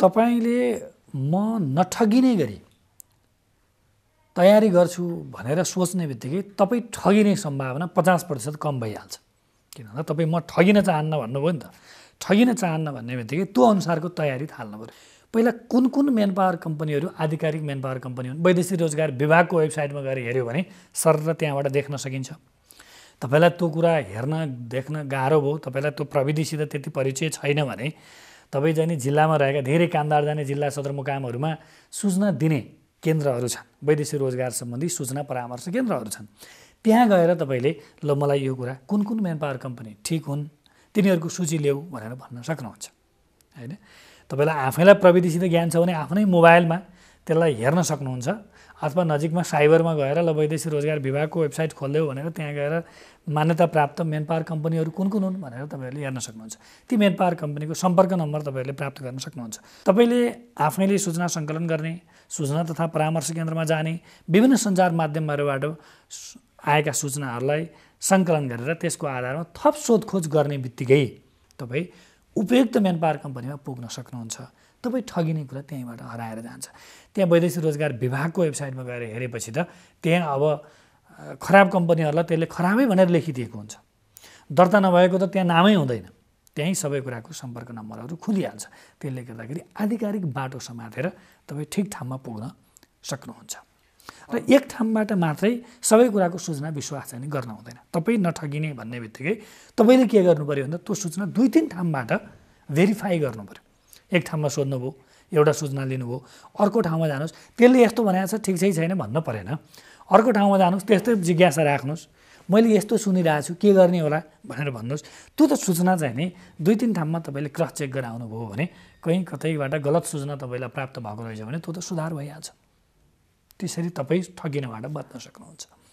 तपाईँले म नठगिने गरी तयारी गर्छु भनेर सोच्ने बित्तिकै तपाईँ ठगिने सम्भावना पचास प्रतिशत कम भइहाल्छ। किन भन्दा तपाईँ म ठगिन चाहन्न भन्नुभयो नि त। ठगिन चाहन्न भन्ने बित्तिकै त्यो अनुसारको तयारी थाल्नु पऱ्यो। पहिला कुन कुन मेन पावर कम्पनीहरू आधिकारिक मेन पावर कम्पनी हुन्? वैदेशिक रोजगार विभागको वेबसाइटमा गएर हेऱ्यो भने सर त्यहाँबाट देख्न सकिन्छ। तपाईँलाई त्यो कुरा हेर्न देख्न गाह्रो भयो। तपाईँलाई त्यो प्रविधिसित त्यति परिचय छैन भने तपाईँ जाने जिल्लामा रहेका धेरै कामदार जाने जिल्ला सदरमुकामहरूमा सूचना दिने केन्द्रहरू छन्। वैदेशिक रोजगार सम्बन्धी सूचना परामर्श केन्द्रहरू छन्। त्यहाँ गएर तपाईँले ल मलाई यो कुरा कुन कुन मेन पावर कम्पनी ठिक हुन्? तिनीहरूको सूची ल्याऊ भनेर भन्न सक्नुहुन्छ। होइन? तपाईँलाई आफैलाई प्रविधिसित ज्ञान छ भने आफ्नै मोबाइलमा त्यसलाई हेर्न सक्नुहुन्छ। अथवा नजिकमा साइबरमा गएर ल वैदेशिक रोजगार विभागको वेबसाइट खोलिदेऊ भनेर त्यहाँ गएर मान्यता प्राप्त मेन पावर कम्पनीहरू कुन कुन हुन् भनेर तपाईँहरूले हेर्न सक्नुहुन्छ। ती मेन पावर कम्पनीको सम्पर्क नम्बर तपाईँहरूले प्राप्त गर्न सक्नुहुन्छ। तपाईँले आफैले सूचना सङ्कलन गर्ने सूचना तथा परामर्श केन्द्रमा जाने विभिन्न सञ्चार माध्यमहरूबाट आएका सूचनाहरूलाई सङ्कलन गरेर त्यसको आधारमा थप सोधखोज गर्ने बित्तिकै तपाईँ उपयुक्त मेन पावर कम्पनीमा पुग्न सक्नुहुन्छ। तपाईँ ठगिने कुरा त्यहीँबाट हराएर जान्छ। त्यहाँ वैदेशिक रोजगार विभागको वेबसाइटमा गएर हेरेपछि त त्यहाँ अब खराब कम्पनीहरूलाई त्यसले खराबै भनेर लेखिदिएको हुन्छ। दर्ता नभएको त त्यहाँ नामै हुँदैन। त्यहीँ सबै कुराको सम्पर्क नम्बरहरू खुलिहाल्छ। त्यसले गर्दाखेरि आधिकारिक बाटो समातेर तपाईँ ठिक ठाउँमा पुग्न सक्नुहुन्छ। र एक ठाउँबाट मात्रै सबै कुराको सूचना विश्वास चाहिँ गर्न हुँदैन। तपाईँ नठगिने भन्ने बित्तिकै तपाईँले के गर्नु पऱ्यो भन्दा त्यो सूचना दुई तिन ठाउँबाट भेरिफाई गर्नु पऱ्यो एक ठाउँमा सोध्नुभयो एउटा सूचना लिनुभयो। अर्को ठाउँमा जानुहोस्। त्यसले यस्तो भनेको छ ठिक छैन भन्नु परेन। अर्को ठाउँमा जानुहोस् त्यस्तै जिज्ञासा राख्नुहोस्। मैले यस्तो सुनिरहेको छु के गर्ने होला भनेर भन्नुहोस्। त्यो त सूचना चाहिँ नि दुई तिन ठाउँमा तपाईँले क्रस चेक गरेर आउनुभयो भने कहीँ कतैबाट गलत सूचना तपाईँलाई प्राप्त भएको रहेछ भने त्यो त सुधार भइहाल्छ। त्यसरी तपाईँ ठगिनबाट बच्न सक्नुहुन्छ।